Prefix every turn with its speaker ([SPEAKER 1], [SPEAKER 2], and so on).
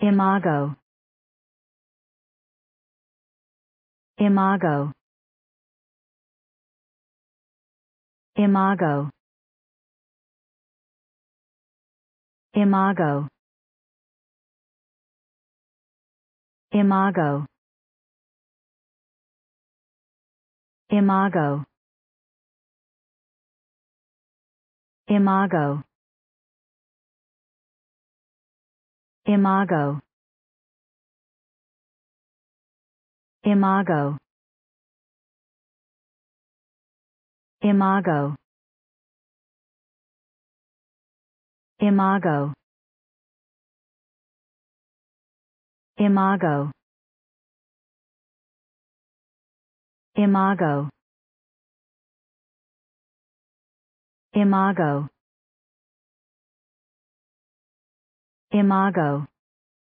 [SPEAKER 1] Imago. Imago. Imago. Imago. Imago. Imago. Imago. Imago. Imago. Imago. Imago. Imago. Imago. Imago. Imago.